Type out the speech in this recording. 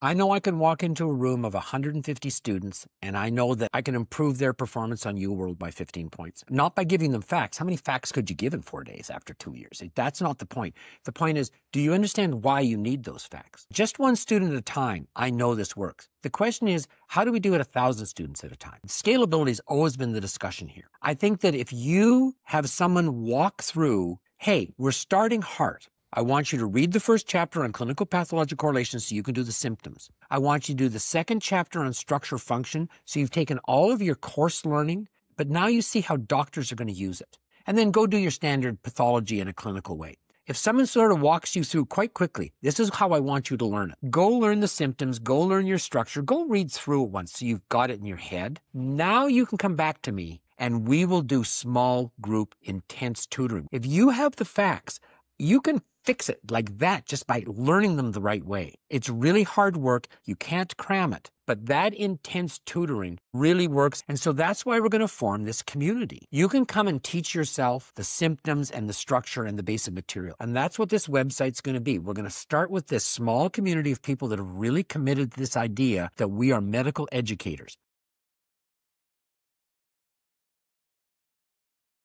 I know I can walk into a room of 150 students and I know that I can improve their performance on UWorld by 15 points. Not by giving them facts. How many facts could you give in four days after two years? That's not the point. The point is, do you understand why you need those facts? Just one student at a time, I know this works. The question is, how do we do it a thousand students at a time? Scalability has always been the discussion here. I think that if you have someone walk through, hey, we're starting heart. I want you to read the first chapter on clinical pathologic correlation so you can do the symptoms. I want you to do the second chapter on structure function so you've taken all of your course learning, but now you see how doctors are going to use it. And then go do your standard pathology in a clinical way. If someone sort of walks you through quite quickly, this is how I want you to learn it. Go learn the symptoms, go learn your structure, go read through it once so you've got it in your head. Now you can come back to me and we will do small group intense tutoring. If you have the facts, you can fix it like that just by learning them the right way. It's really hard work. You can't cram it. But that intense tutoring really works. And so that's why we're going to form this community. You can come and teach yourself the symptoms and the structure and the basic material. And that's what this website's going to be. We're going to start with this small community of people that are really committed to this idea that we are medical educators.